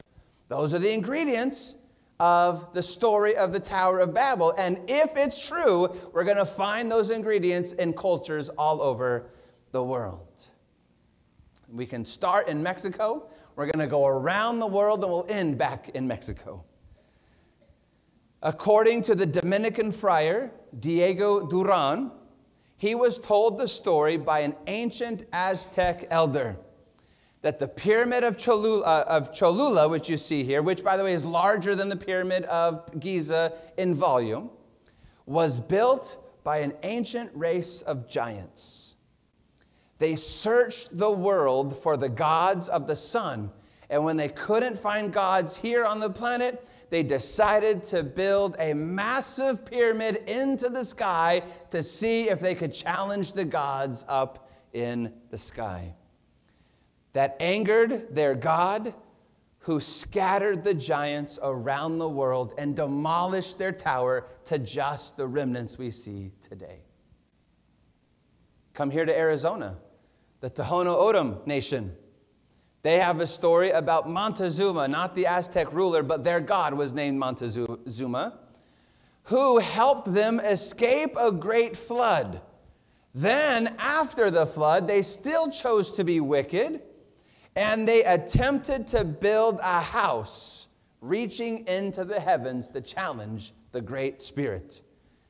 Those are the ingredients of the story of the Tower of Babel. And if it's true, we're going to find those ingredients in cultures all over the world. We can start in Mexico. We're going to go around the world and we'll end back in Mexico. According to the Dominican friar Diego Duran, he was told the story by an ancient Aztec elder that the pyramid of Cholula, uh, of Cholula, which you see here, which by the way is larger than the pyramid of Giza in volume, was built by an ancient race of giants. They searched the world for the gods of the sun, and when they couldn't find gods here on the planet, they decided to build a massive pyramid into the sky to see if they could challenge the gods up in the sky. That angered their God, who scattered the giants around the world and demolished their tower to just the remnants we see today. Come here to Arizona, the Tohono O'odham nation. They have a story about Montezuma, not the Aztec ruler, but their god was named Montezuma, who helped them escape a great flood. Then, after the flood, they still chose to be wicked and they attempted to build a house reaching into the heavens to challenge the Great Spirit.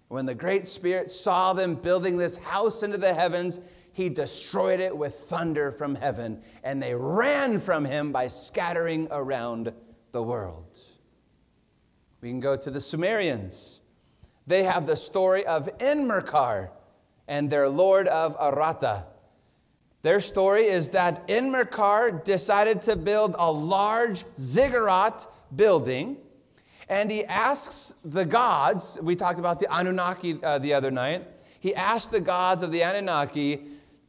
When the Great Spirit saw them building this house into the heavens, he destroyed it with thunder from heaven, and they ran from him by scattering around the world. We can go to the Sumerians. They have the story of Enmerkar and their lord of Aratta. Their story is that Enmerkar decided to build a large ziggurat building, and he asks the gods, we talked about the Anunnaki uh, the other night, he asked the gods of the Anunnaki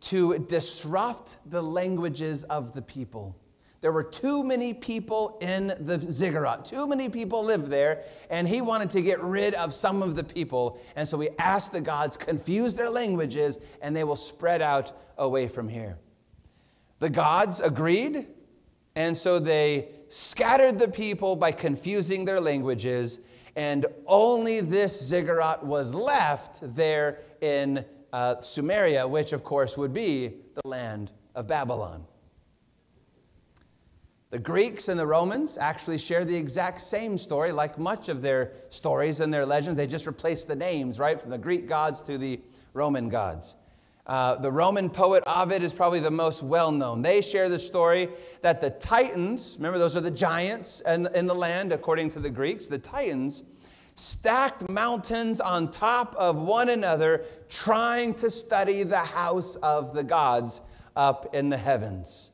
to disrupt the languages of the people. There were too many people in the ziggurat. Too many people lived there, and he wanted to get rid of some of the people. And so he asked the gods, confuse their languages, and they will spread out away from here. The gods agreed, and so they scattered the people by confusing their languages, and only this ziggurat was left there in uh, Sumeria, which of course would be the land of Babylon. The Greeks and the Romans actually share the exact same story, like much of their stories and their legends. They just replaced the names, right, from the Greek gods to the Roman gods. Uh, the Roman poet Ovid is probably the most well known. They share the story that the Titans, remember, those are the giants in, in the land, according to the Greeks, the Titans stacked mountains on top of one another, trying to study the house of the gods up in the heavens.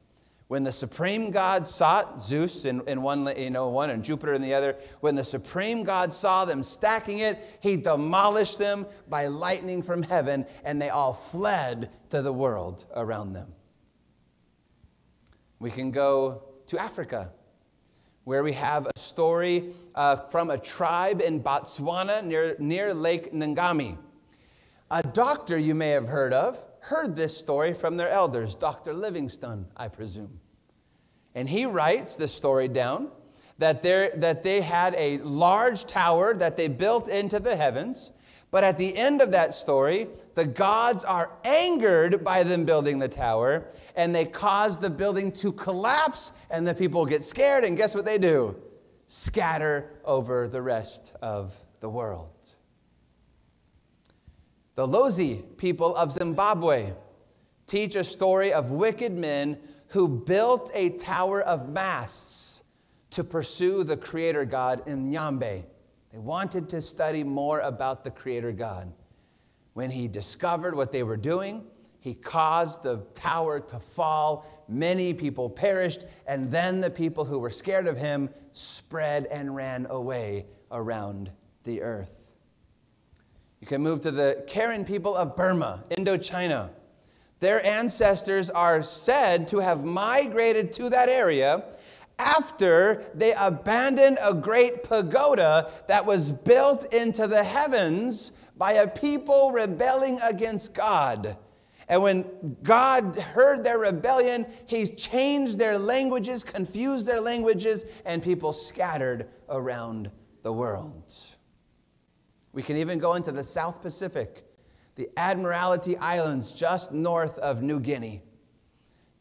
When the supreme God saw Zeus in, in one, you know, one and Jupiter in the other, when the supreme God saw them stacking it, he demolished them by lightning from heaven, and they all fled to the world around them. We can go to Africa, where we have a story uh, from a tribe in Botswana near, near Lake Ngami. A doctor you may have heard of heard this story from their elders, Dr. Livingstone, I presume. And he writes this story down that, that they had a large tower that they built into the heavens. But at the end of that story, the gods are angered by them building the tower, and they cause the building to collapse, and the people get scared, and guess what they do? Scatter over the rest of the world. The Lozi people of Zimbabwe teach a story of wicked men who built a tower of masts to pursue the Creator God in Nyambe. They wanted to study more about the Creator God. When he discovered what they were doing, he caused the tower to fall. Many people perished, and then the people who were scared of him spread and ran away around the earth. You can move to the Karen people of Burma, Indochina. Their ancestors are said to have migrated to that area after they abandoned a great pagoda that was built into the heavens by a people rebelling against God. And when God heard their rebellion, He changed their languages, confused their languages, and people scattered around the world. We can even go into the South Pacific, the Admiralty Islands just north of New Guinea.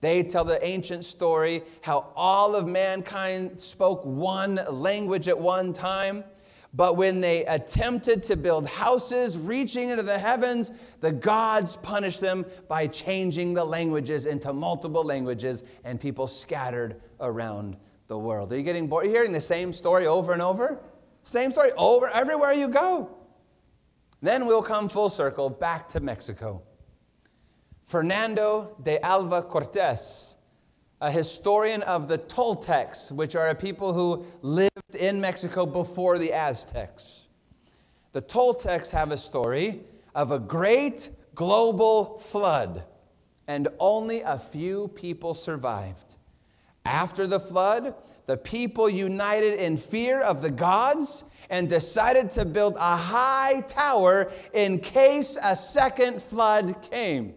They tell the ancient story how all of mankind spoke one language at one time. But when they attempted to build houses reaching into the heavens, the gods punished them by changing the languages into multiple languages, and people scattered around the world. Are you getting bored? Are you hearing the same story over and over? Same story over everywhere you go. Then we'll come full circle back to Mexico. Fernando de Alva Cortes, a historian of the Toltecs, which are a people who lived in Mexico before the Aztecs. The Toltecs have a story of a great global flood. and only a few people survived. After the flood, the people united in fear of the gods and decided to build a high tower in case a second flood came.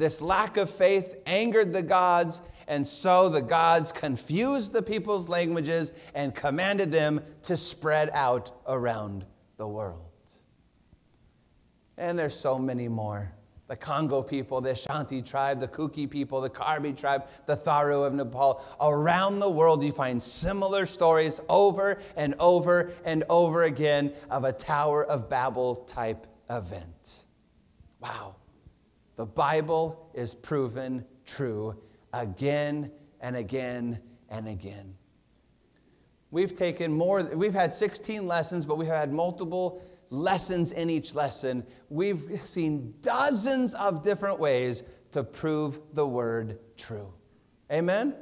This lack of faith angered the gods, and so the gods confused the people's languages and commanded them to spread out around the world. And there's so many more the Congo people, the Ashanti tribe, the Kuki people, the Karbi tribe, the Tharu of Nepal. Around the world, you find similar stories over and over and over again of a Tower of Babel type event. Wow. The Bible is proven true again and again and again. We've taken more, we've had 16 lessons, but we've had multiple lessons in each lesson, we've seen dozens of different ways to prove the word true. Amen?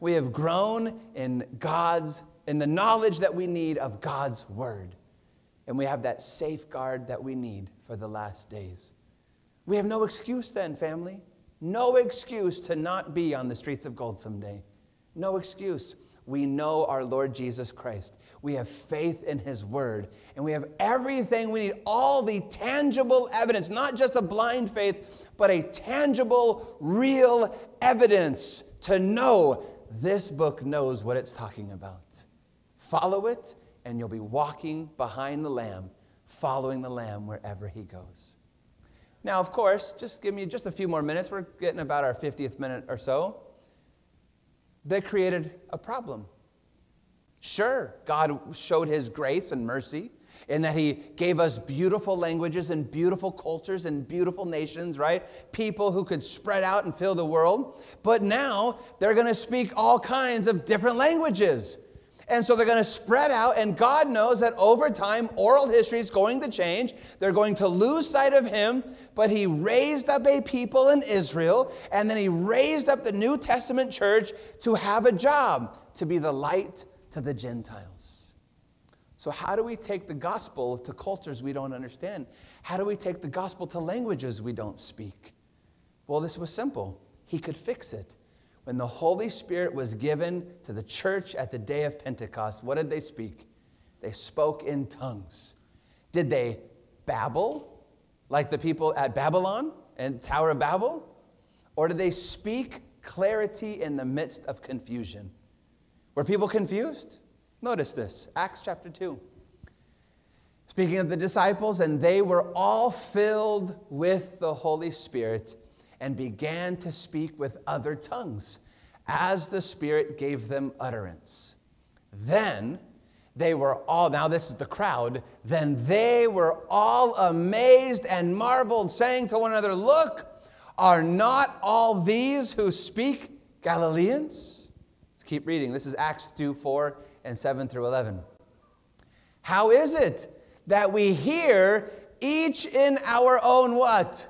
We have grown in God's, in the knowledge that we need of God's word. And we have that safeguard that we need for the last days. We have no excuse then, family. No excuse to not be on the streets of gold someday. No excuse we know our Lord Jesus Christ. We have faith in his word, and we have everything we need all the tangible evidence, not just a blind faith, but a tangible, real evidence to know this book knows what it's talking about. Follow it, and you'll be walking behind the Lamb, following the Lamb wherever he goes. Now, of course, just give me just a few more minutes. We're getting about our 50th minute or so that created a problem. Sure, God showed his grace and mercy in that he gave us beautiful languages and beautiful cultures and beautiful nations, right? People who could spread out and fill the world. But now they're going to speak all kinds of different languages. And so they're going to spread out, and God knows that over time, oral history is going to change. They're going to lose sight of Him, but He raised up a people in Israel, and then He raised up the New Testament church to have a job, to be the light to the Gentiles. So, how do we take the gospel to cultures we don't understand? How do we take the gospel to languages we don't speak? Well, this was simple. He could fix it. When the Holy Spirit was given to the church at the day of Pentecost, what did they speak? They spoke in tongues. Did they babble like the people at Babylon and Tower of Babel? Or did they speak clarity in the midst of confusion? Were people confused? Notice this Acts chapter 2. Speaking of the disciples, and they were all filled with the Holy Spirit and began to speak with other tongues as the Spirit gave them utterance. Then they were all, now this is the crowd, then they were all amazed and marveled, saying to one another, Look, are not all these who speak Galileans? Let's keep reading. This is Acts 2 4 and 7 through 11. How is it that we hear each in our own what?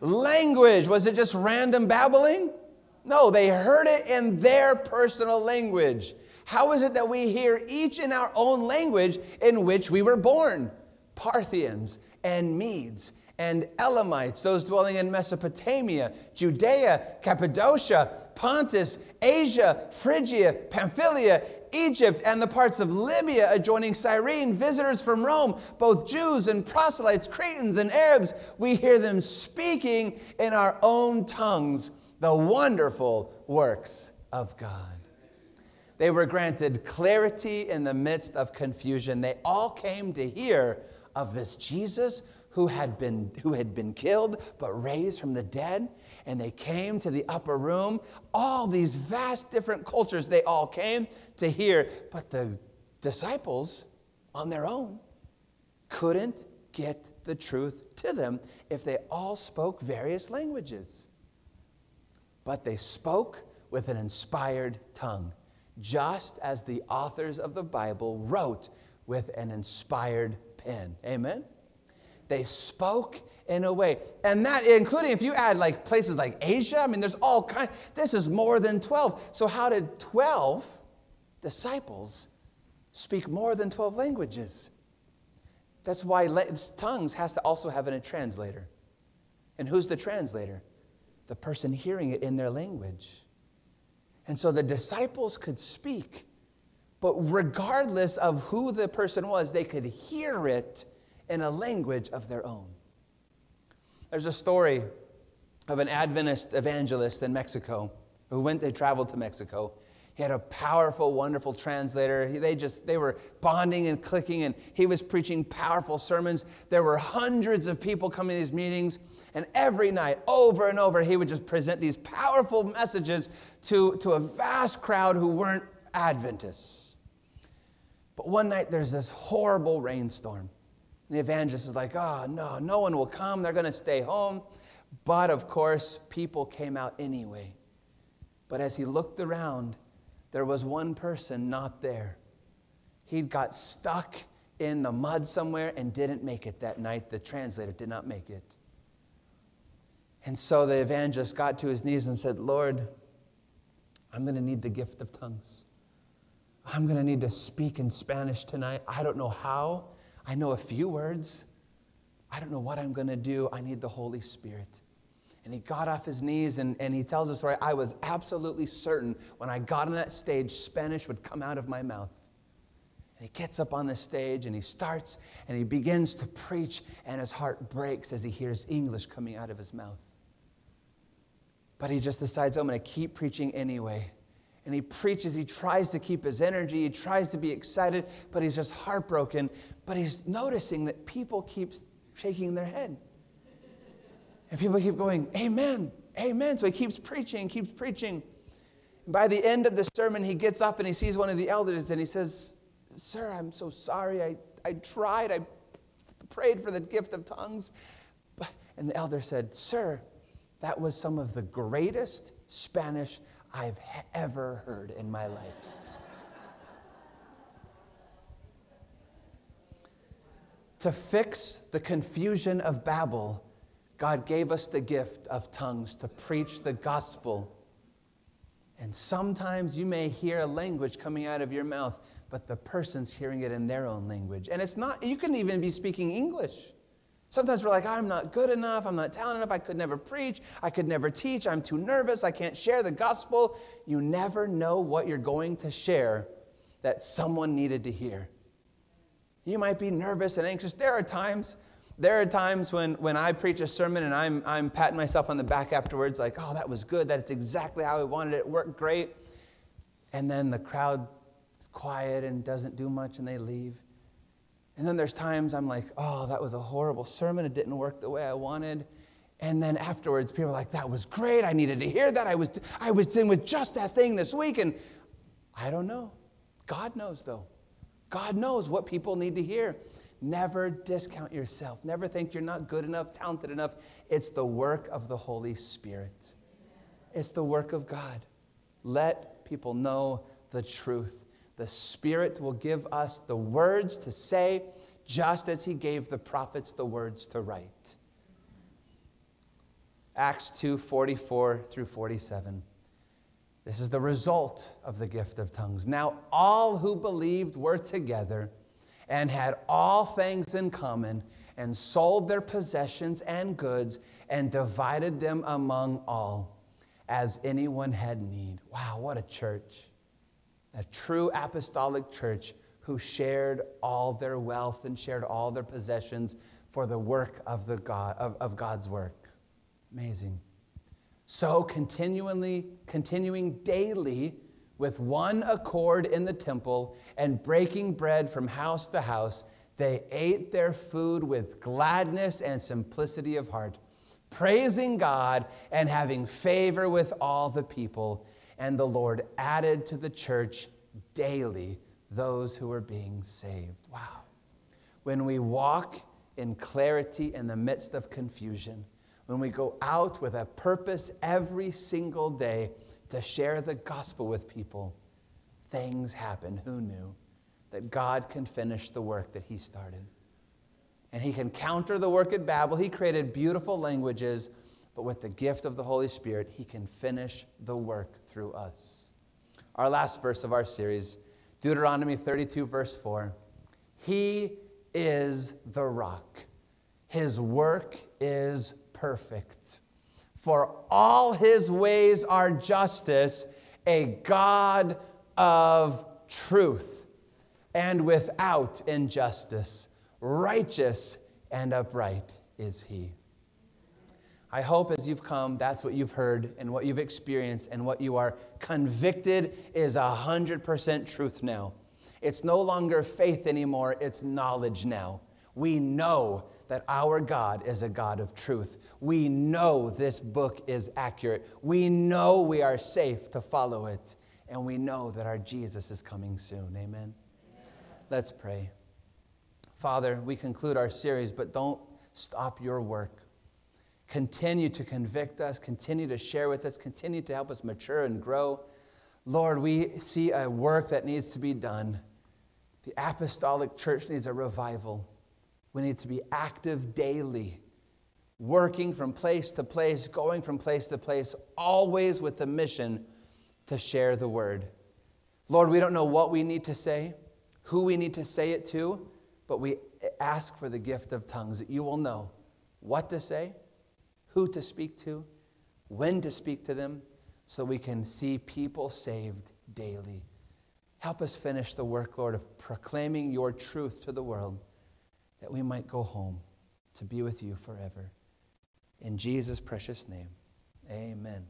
Language. Was it just random babbling? No, they heard it in their personal language. How is it that we hear each in our own language in which we were born? Parthians and Medes and Elamites, those dwelling in Mesopotamia, Judea, Cappadocia, Pontus, Asia, Phrygia, Pamphylia, Egypt, and the parts of Libya adjoining Cyrene, visitors from Rome, both Jews and proselytes, Cretans and Arabs, we hear them speaking in our own tongues the wonderful works of God. They were granted clarity in the midst of confusion. They all came to hear of this Jesus who had been, who had been killed but raised from the dead. And they came to the upper room. All these vast different cultures, they all came to hear. But the disciples, on their own, couldn't get the truth to them if they all spoke various languages. But they spoke with an inspired tongue, just as the authors of the Bible wrote with an inspired pen. Amen? They spoke in a way. And that, including if you add like places like Asia, I mean, there's all kind. This is more than 12. So, how did 12 disciples speak more than 12 languages? That's why tongues has to also have a translator. And who's the translator? the person hearing it in their language. And so the disciples could speak, but regardless of who the person was, they could hear it in a language of their own. There's a story of an Adventist evangelist in Mexico who went, they traveled to Mexico. He had a powerful, wonderful translator. They just, they were bonding and clicking, and he was preaching powerful sermons. There were hundreds of people coming to these meetings, and every night, over and over, he would just present these powerful messages to, to a vast crowd who weren't Adventists. But one night, there's this horrible rainstorm. And the evangelist is like, oh, no, no one will come. They're going to stay home. But of course, people came out anyway. But as he looked around, there was one person not there. He'd got stuck in the mud somewhere and didn't make it that night. The translator did not make it. And so the evangelist got to his knees and said, Lord, I'm going to need the gift of tongues. I'm going to need to speak in Spanish tonight. I don't know how. I know a few words. I don't know what I'm going to do. I need the Holy Spirit. And he got off his knees and, and he tells the story. I was absolutely certain when I got on that stage, Spanish would come out of my mouth. And he gets up on the stage and he starts and he begins to preach, and his heart breaks as he hears English coming out of his mouth. But he just decides, I'm going to keep preaching anyway. And he preaches, he tries to keep his energy, he tries to be excited, but he's just heartbroken. But he's noticing that people keep shaking their head. And people keep going, Amen, Amen. So he keeps preaching, keeps preaching. And by the end of the sermon, he gets up and he sees one of the elders and he says, Sir, I'm so sorry. I, I tried. I prayed for the gift of tongues. And the elder said, Sir, that was some of the greatest Spanish I've ever heard in my life. to fix the confusion of Babel, God gave us the gift of tongues to preach the gospel. And sometimes you may hear a language coming out of your mouth, but the person's hearing it in their own language. And it's not, you can even be speaking English. Sometimes we're like, I'm not good enough, I'm not talented enough, I could never preach, I could never teach, I'm too nervous, I can't share the gospel. You never know what you're going to share that someone needed to hear. You might be nervous and anxious. There are times there are times when, when I preach a sermon and I'm, I'm patting myself on the back afterwards, like, oh, that was good. That's exactly how I wanted it. It worked great. And then the crowd is quiet and doesn't do much and they leave. And then there's times I'm like, oh, that was a horrible sermon. It didn't work the way I wanted. And then afterwards, people are like, that was great. I needed to hear that. I was, I was dealing with just that thing this week. And I don't know. God knows, though. God knows what people need to hear. Never discount yourself. Never think you're not good enough, talented enough. It's the work of the Holy Spirit, it's the work of God. Let people know the truth. The Spirit will give us the words to say, just as He gave the prophets the words to write. Acts 2 44 through 47. This is the result of the gift of tongues. Now, all who believed were together and had all things in common, and sold their possessions and goods, and divided them among all, as anyone had need. Wow, what a church! A true apostolic church who shared all their wealth and shared all their possessions for the work of, the God, of, of God's work. Amazing. So continually, continuing daily with one accord in the temple and breaking bread from house to house, they ate their food with gladness and simplicity of heart, praising God and having favor with all the people. And the Lord added to the church daily those who were being saved. Wow. When we walk in clarity in the midst of confusion, when we go out with a purpose every single day, to share the gospel with people, things happen. Who knew that God can finish the work that He started? And He can counter the work at Babel. He created beautiful languages, but with the gift of the Holy Spirit, He can finish the work through us. Our last verse of our series, Deuteronomy 32, verse 4. He is the rock, His work is perfect for all his ways are justice, a God of truth, and without injustice, righteous and upright is he. I hope as you've come, that's what you've heard and what you've experienced and what you are convicted is 100% truth now. It's no longer faith anymore, it's knowledge now. We know that our God is a God of truth. We know this book is accurate. We know we are safe to follow it. And we know that our Jesus is coming soon. Amen. Amen. Let's pray. Father, we conclude our series, but don't stop your work. Continue to convict us, continue to share with us, continue to help us mature and grow. Lord, we see a work that needs to be done. The apostolic church needs a revival. We need to be active daily, working from place to place, going from place to place, always with the mission to share the word. Lord, we don't know what we need to say, who we need to say it to, but we ask for the gift of tongues that you will know what to say who to speak to, when to speak to them, so we can see people saved daily. Help us finish the work, Lord, of proclaiming your truth to the world that we might go home to be with you forever. In Jesus' precious name, amen.